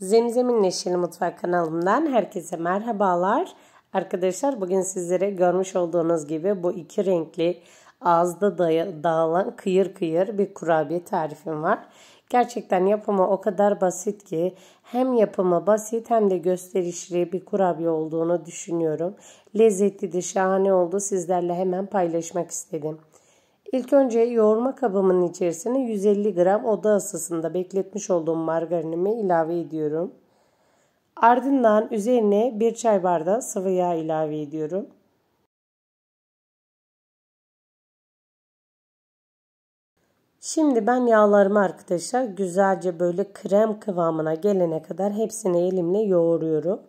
Zemzem'in Neşeli Mutfak kanalımdan herkese merhabalar. Arkadaşlar bugün sizlere görmüş olduğunuz gibi bu iki renkli ağızda dağılan kıyır kıyır bir kurabiye tarifim var. Gerçekten yapımı o kadar basit ki hem yapımı basit hem de gösterişli bir kurabiye olduğunu düşünüyorum. Lezzetli de şahane oldu sizlerle hemen paylaşmak istedim. İlk önce yoğurma kabımın içerisine 150 gram oda ısısında bekletmiş olduğum margarinimi ilave ediyorum. Ardından üzerine bir çay bardağı sıvı yağ ilave ediyorum. Şimdi ben yağlarımı arkadaşlar güzelce böyle krem kıvamına gelene kadar hepsini elimle yoğuruyorum.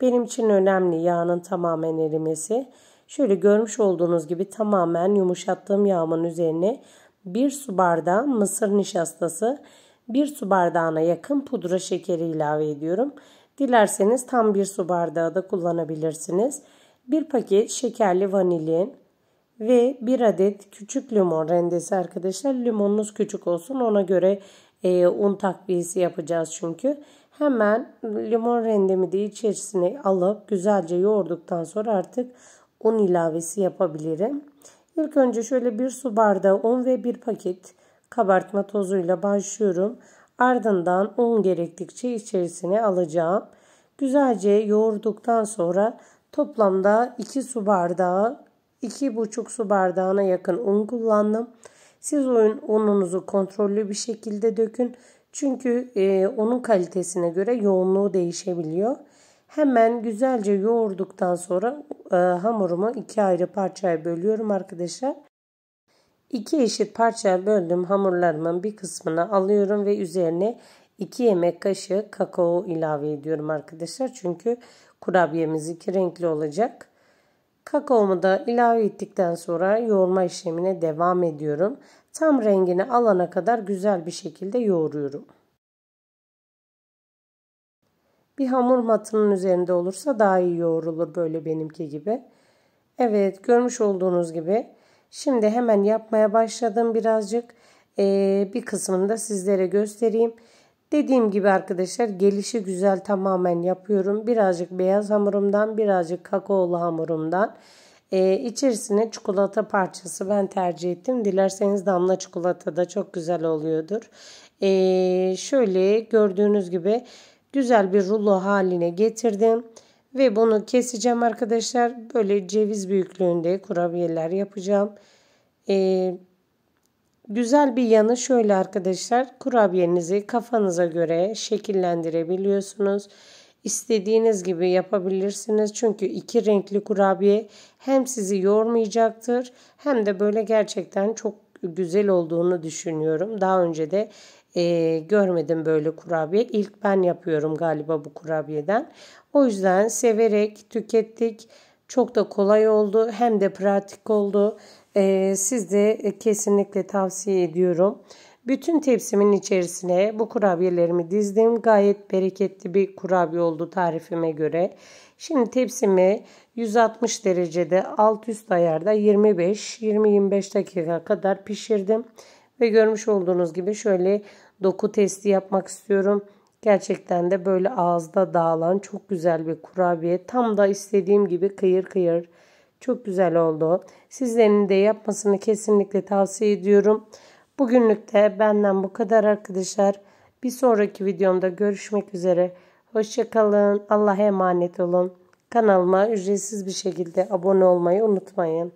Benim için önemli yağın tamamen erimesi. Şöyle görmüş olduğunuz gibi tamamen yumuşattığım yağımın üzerine 1 su bardağı mısır nişastası, 1 su bardağına yakın pudra şekeri ilave ediyorum. Dilerseniz tam 1 su bardağı da kullanabilirsiniz. 1 paket şekerli vanilin ve 1 adet küçük limon rendesi arkadaşlar. Limonunuz küçük olsun ona göre e, un takviyesi yapacağız çünkü. Hemen limon rendemi de içerisine alıp güzelce yoğurduktan sonra artık un ilavesi yapabilirim. İlk önce şöyle bir su bardağı un ve bir paket kabartma tozuyla başlıyorum. Ardından un gerektikçe içerisine alacağım. Güzelce yoğurduktan sonra toplamda 2 su bardağı 2,5 su bardağına yakın un kullandım. Siz oyun ununuzu kontrollü bir şekilde dökün. Çünkü e, unun kalitesine göre yoğunluğu değişebiliyor. Hemen güzelce yoğurduktan sonra e, hamurumu iki ayrı parçaya bölüyorum arkadaşlar. İki eşit parçaya böldüm hamurlarımın bir kısmını alıyorum ve üzerine 2 yemek kaşığı kakao ilave ediyorum arkadaşlar. Çünkü kurabiyemiz iki renkli olacak. Kakaomu da ilave ettikten sonra yoğurma işlemine devam ediyorum. Tam rengini alana kadar güzel bir şekilde yoğuruyorum. Bir hamur matının üzerinde olursa daha iyi yoğrulur böyle benimki gibi. Evet görmüş olduğunuz gibi. Şimdi hemen yapmaya başladım birazcık. Ee, bir kısmını da sizlere göstereyim. Dediğim gibi arkadaşlar gelişi güzel tamamen yapıyorum. Birazcık beyaz hamurumdan birazcık kakaolu hamurumdan. Ee, içerisine çikolata parçası ben tercih ettim. Dilerseniz damla çikolata da çok güzel oluyordur. Ee, şöyle gördüğünüz gibi güzel bir rulo haline getirdim. Ve bunu keseceğim arkadaşlar. Böyle ceviz büyüklüğünde kurabiyeler yapacağım. Ee, güzel bir yanı şöyle arkadaşlar. Kurabiyenizi kafanıza göre şekillendirebiliyorsunuz. İstediğiniz gibi yapabilirsiniz. Çünkü iki renkli kurabiye hem sizi yormayacaktır hem de böyle gerçekten çok güzel olduğunu düşünüyorum. Daha önce de e, görmedim böyle kurabiye. İlk ben yapıyorum galiba bu kurabiyeden. O yüzden severek tükettik. Çok da kolay oldu hem de pratik oldu. E, siz de kesinlikle tavsiye ediyorum. Bütün tepsimin içerisine bu kurabiyelerimi dizdim. Gayet bereketli bir kurabiye oldu tarifime göre. Şimdi tepsimi 160 derecede alt üst ayarda 25-20-25 dakika kadar pişirdim. Ve görmüş olduğunuz gibi şöyle doku testi yapmak istiyorum. Gerçekten de böyle ağızda dağılan çok güzel bir kurabiye. Tam da istediğim gibi kıyır kıyır. Çok güzel oldu. Sizlerin de yapmasını kesinlikle tavsiye ediyorum. Bugünlük de benden bu kadar arkadaşlar. Bir sonraki videomda görüşmek üzere. Hoşçakalın. Allah'a emanet olun. Kanalıma ücretsiz bir şekilde abone olmayı unutmayın.